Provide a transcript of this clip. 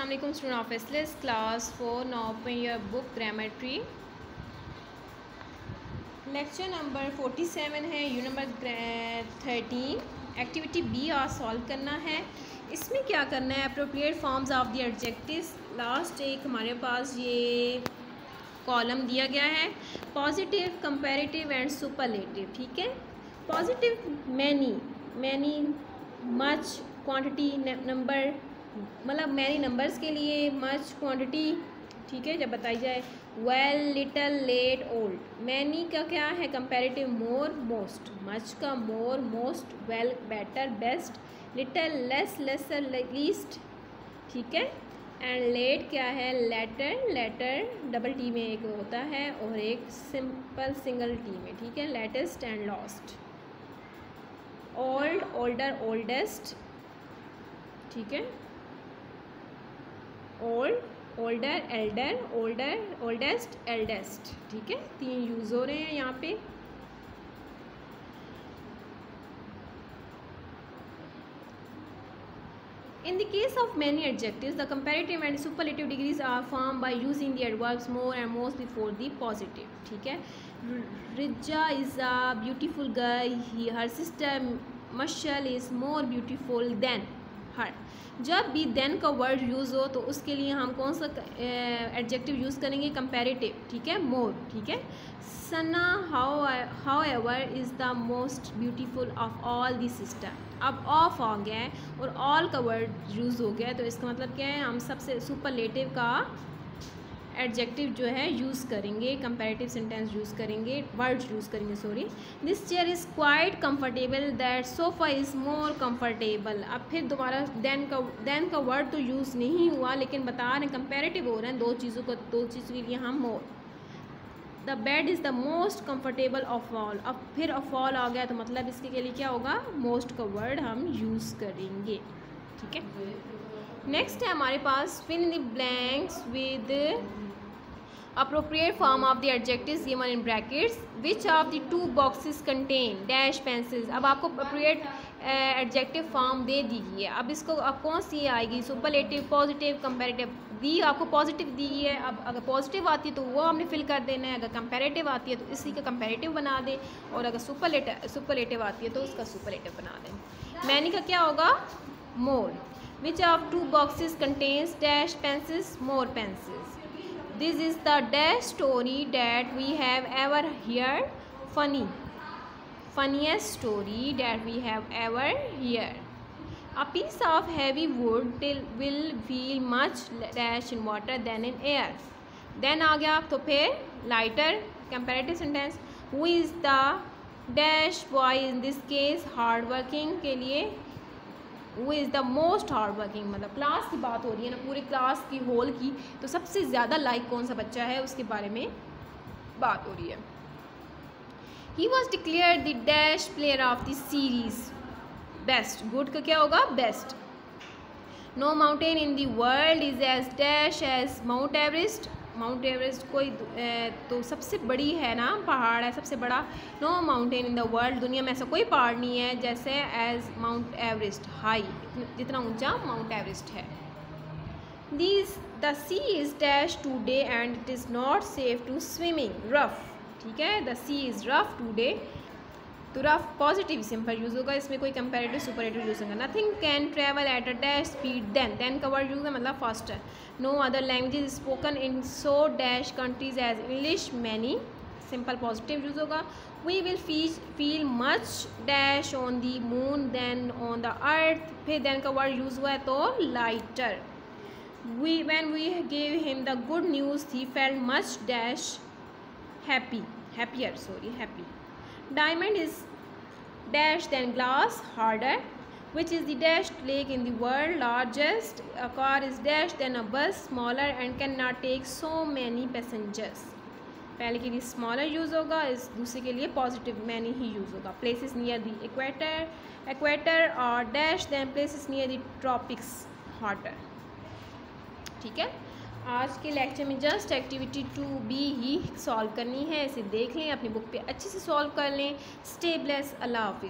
Assalamualaikum, student of SLS class 4 now open your book lecture number 47 है you number thirteen activity B आज solve करना है। इसमें क्या करना है? Appropriate forms of the adjectives last एक हमारे पास ये कॉलम दिया गया है। पॉजिटिव कंपैरेटिव एंड सुपरलेटिव ठीक है? Positive many many much quantity number मतलब मैनी नंबर्स के लिए मच क्वांटिटी ठीक है, जब बताई जाए। Well little late old many का क्या है? कंपैरेटिव मोर मोस्ट मच का more most well better best little less lesser least ठीक है? एंड लेट क्या है? लेटर लेटर डबल टी में एक होता है और एक सिंपल सिंगल टी में, ठीक है? Latest and last old older oldest ठीक है? Old older elder older oldest eldest ठीक है? तीन यूज़ हो रहे हैं यहाँ पे। In the case of many adjective the comparative and superlative degrees are form by using the adverbs more and most before the positive ठीक है? Riza is a beautiful girl he her sister Mashal is more beautiful than her जब भी than का word use हो तो उसके लिए हम कौन सा एडजेक्टिव यूज़ करेंगे? कंपेरेटिव ठीक है? मोर ठीक है? Sana how however is the most beautiful of all the sisters अब ऑफ़ आ गया है और ऑल का वर्ड यूज़ हो गया है तो इसका मतलब क्या है? हम सबसे सुपरलेटिव का एडजेक्टिव जो है यूज़ करेंगे कंपेरेटिव सेंटेंस यूज़ करेंगे वर्ड्स यूज़ करेंगे sorry this chair is quite comfortable that sofa is more comfortable अब फिर दोबारा देन का देन का वर्ड तो यूज़ नहीं हुआ, लेकिन बता रहे हैं कंपेरेटिव हो रहे हैं, दो चीज़ों को, दो चीज़ों के लिए हम more the bed is the most comfortable of all अब फिर ऑफ़ ऑल आ गया तो मतलब इसके के लिए क्या होगा? मोस्ट का वर्ड हम यूज़ करेंगे. ठीक है? नेक्स्ट है हमारे पास fill the blanks with appropriate form of the adjectives given in brackets, which of the two boxes contain dash pencils? अब आपको appropriate एडजेक्टिव फॉर्म दे दी गई है अब इसको, अब कौन सी आएगी? सुपरलेटिव पॉजिटिव कंपेरेटिव दी आपको पॉजिटिव दी है। अब अगर पॉजिटिव आती है तो वो हमने फिल कर देना है। अगर कंपेरेटिव आती है तो इसी का कंपेरेटिव बना दें। और अगर सुपरलेटिव सुपरलेटिव आती है तो उसका सुपरलेटिव बना दें। मैंने का क्या होगा? More which of two boxes contains dash pencils more pencils this is the dash story that we have ever hear funny funniest story that we have ever hear a piece of heavy wood will feel much dash in water than in air then आ गया तो फिर lighter comparative sentence who is the dash boy in this case hard working के लिए वो is the most hard working मतलब class की बात हो रही है ना, पूरे क्लास की होल की तो सबसे ज़्यादा लाइक कौन सा बच्चा है, उसके बारे में बात हो रही है। He was declare the dash player of the series best good का क्या होगा? Best no mountain in the world is as dash as Mount Everest Mount Everest कोई तो सबसे बड़ी है ना, पहाड़ है, सबसे बड़ा no mountain in the world दुनिया में ऐसा कोई पहाड़ नहीं है, जैसे एज माउंट एवरेस्ट हाई जितना ऊँचा माउंट एवरेस्ट है। This the sea is dash today and it is not safe to swimming rough ठीक है? The sea is rough today तो रफ पॉजिटिव सिंपल यूज़ होगा, इसमें कोई कंपेरेटिव सुपरेटिव यूज़ होगा। Nothing can travel at a dash speed than then का word use है मतलब faster no other language spoken in so dash countries as English many simple positive use होगा। We will feel feel much dash on the moon then on the earth फिर then का word use हुआ है तो lighter we when we gave him the good news he fell much dash happy happier sorry happy diamond is dash than glass harder which is the dashed lake in the world largest a car is dash than a bus smaller and cannot take so many passengers पहले के लिए smaller use होगा इस दूसरे के लिए positive many ही use होगा places near the equator equator और dash than places near the tropics hotter ठीक है आज के लेक्चर में जस्ट एक्टिविटी टू बी ही सॉल्व करनी है। इसे देख लें, अपनी बुक पे अच्छे से सॉल्व कर लें। स्टेबलेस अल्लाह हाफिज़।